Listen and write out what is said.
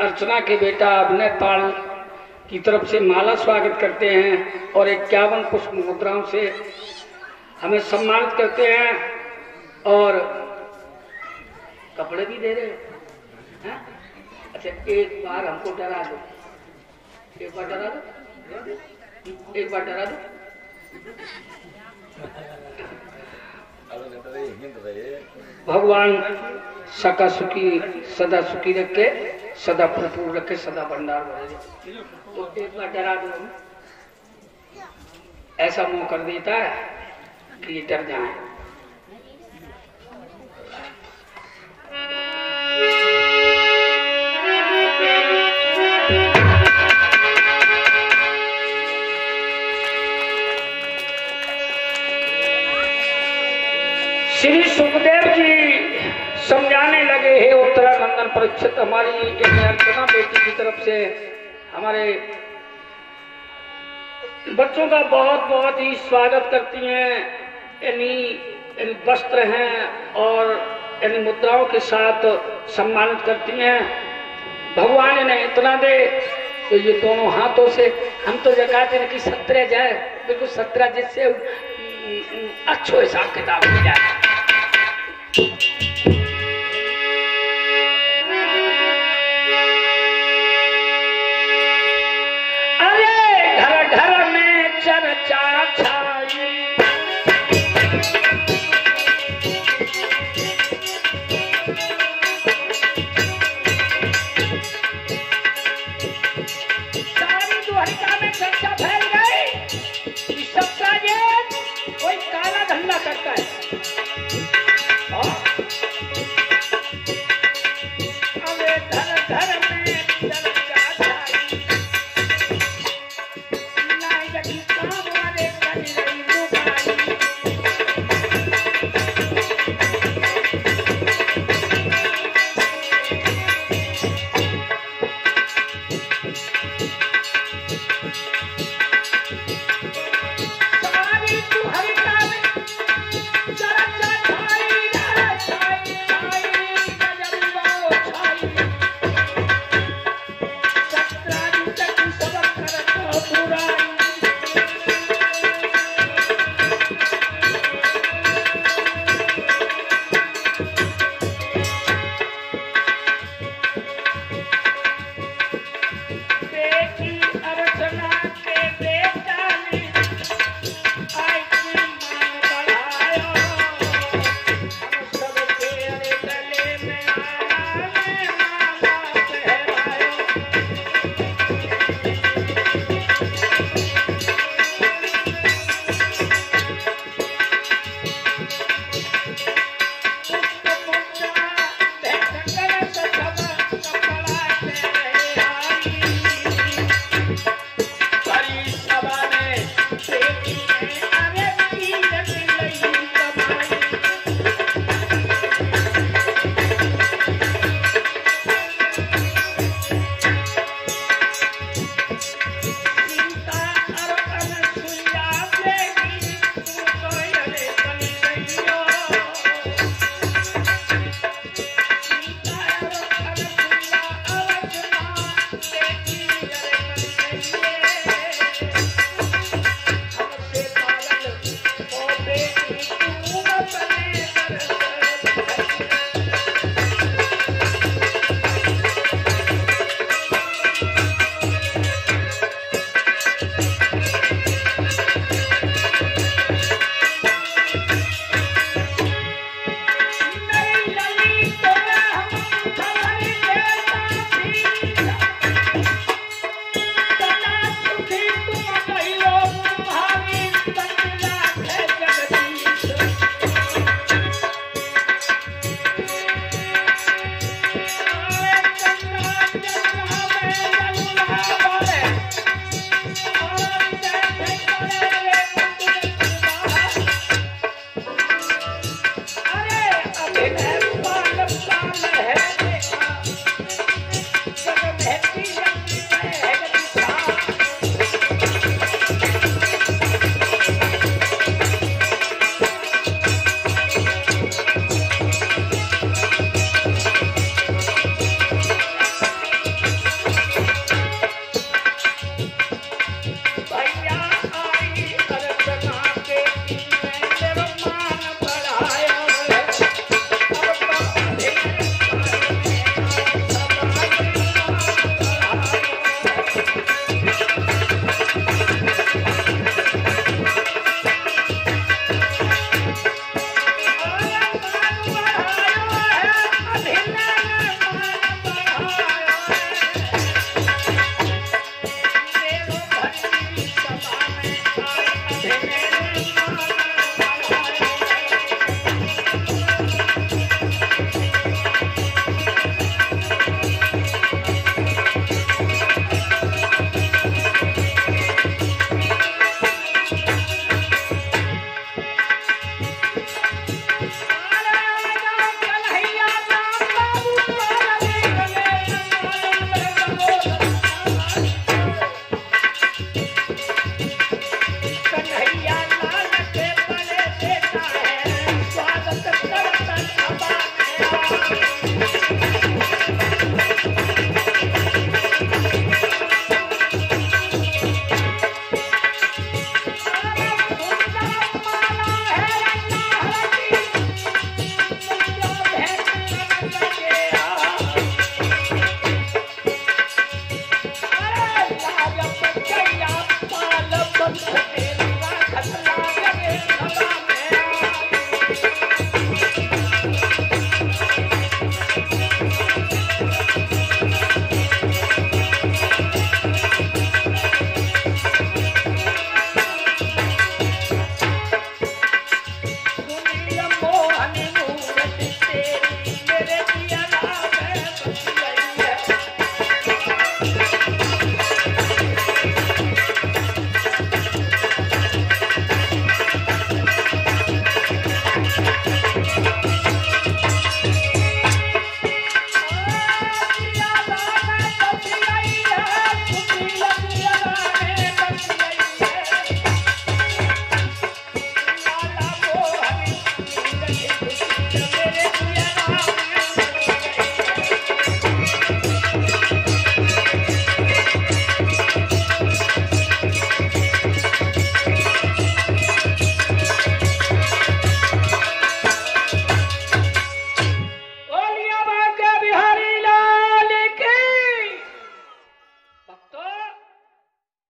अर्चना के बेटा अभिनय पाल की तरफ़ से माला स्वागत करते हैं और इक्यावन पुष्प मुद्राओं से हमें सम्मानित करते हैं और कपड़े भी दे रहे हैं? अच्छा एक बार हमको डरा दो। एक बार डरा दो। एक बार डरा दो। भगवान सका सुखी, सदा सुखी रखे, सदा भरपूर रखे, सदा भंडार भरे तो एक बार डरा दो ऐसा मुँह कर देता है कि ये डर जाए। श्री सुखदेव जी समझाने लगे, हे उत्तराखंडन परीक्षित, हमारी अर्चना बेटी की तरफ़ से हमारे बच्चों का बहुत बहुत ही स्वागत करती हैं। यानी यानी वस्त्र हैं और यानी मुद्राओं के साथ सम्मानित करती हैं। भगवान इन्हें इतना दे तो ये दोनों हाथों से, हम तो जगाते हैं कि सत्रह जाए बिल्कुल सत्रह जिससे अच्छो हिसाब किताब हो जाए। Thank you.